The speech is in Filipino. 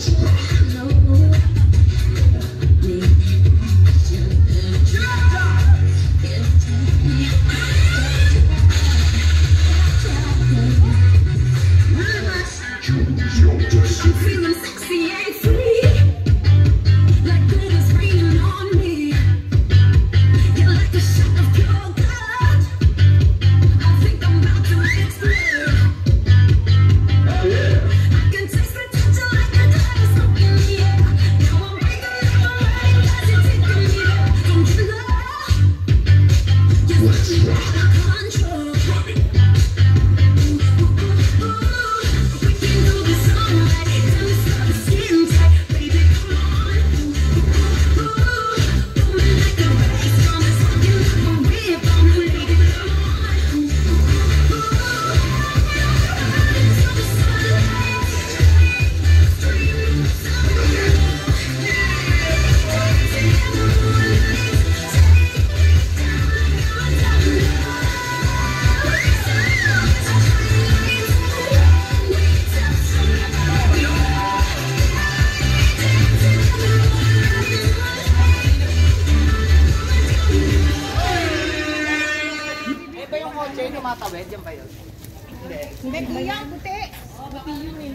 It's Network. tumatawid? Diyan ba yun? Hindi. Hindi, kuya. Buti. Buti yun eh.